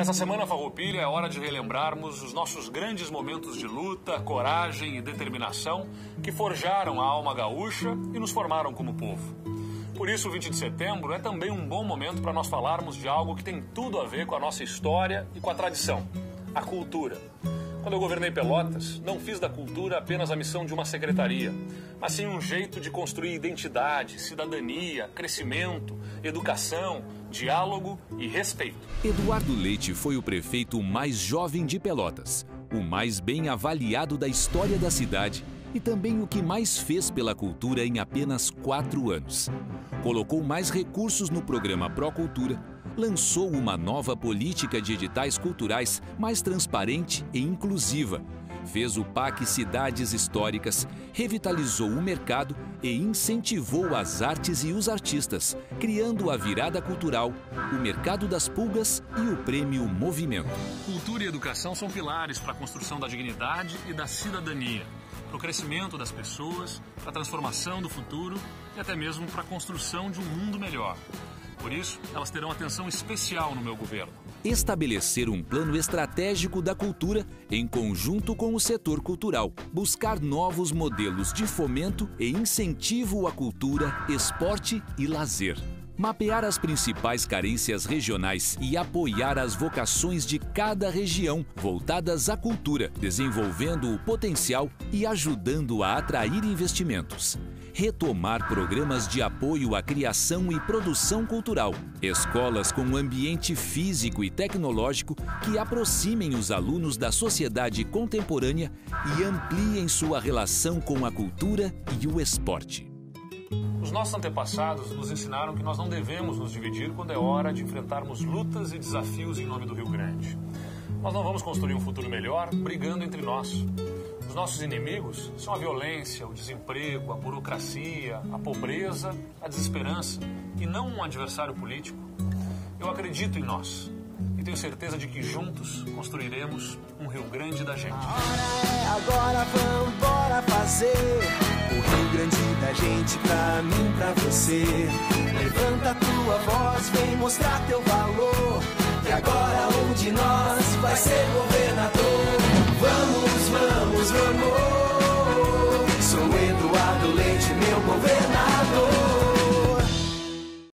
Nessa semana farroupilha é hora de relembrarmos os nossos grandes momentos de luta, coragem e determinação que forjaram a alma gaúcha e nos formaram como povo. Por isso, o 20 de setembro é também um bom momento para nós falarmos de algo que tem tudo a ver com a nossa história e com a tradição: a cultura. Quando eu governei Pelotas, não fiz da cultura apenas a missão de uma secretaria, mas sim um jeito de construir identidade, cidadania, crescimento, educação, diálogo e respeito. Eduardo Leite foi o prefeito mais jovem de Pelotas, o mais bem avaliado da história da cidade e também o que mais fez pela cultura em apenas quatro anos. Colocou mais recursos no programa Pro Cultura lançou uma nova política de editais culturais mais transparente e inclusiva. Fez o PAC Cidades Históricas, revitalizou o mercado e incentivou as artes e os artistas, criando a virada cultural, o mercado das pulgas e o prêmio Movimento. Cultura e educação são pilares para a construção da dignidade e da cidadania, para o crescimento das pessoas, para a transformação do futuro e até mesmo para a construção de um mundo melhor. Por isso, elas terão atenção especial no meu governo. Estabelecer um plano estratégico da cultura em conjunto com o setor cultural. Buscar novos modelos de fomento e incentivo à cultura, esporte e lazer mapear as principais carências regionais e apoiar as vocações de cada região voltadas à cultura, desenvolvendo o potencial e ajudando a atrair investimentos retomar programas de apoio à criação e produção cultural, escolas com ambiente físico e tecnológico que aproximem os alunos da sociedade contemporânea e ampliem sua relação com a cultura e o esporte. Os nossos antepassados nos ensinaram que nós não devemos nos dividir quando é hora de enfrentarmos lutas e desafios em nome do Rio Grande. Nós não vamos construir um futuro melhor brigando entre nós. Os nossos inimigos são a violência, o desemprego, a burocracia, a pobreza, a desesperança e não um adversário político. Eu acredito em nós e tenho certeza de que juntos construiremos um Rio Grande da gente. A hora é agora, vamos embora fazer você. Levanta tua voz, vem mostrar teu valor. E agora um de nós vai ser governador.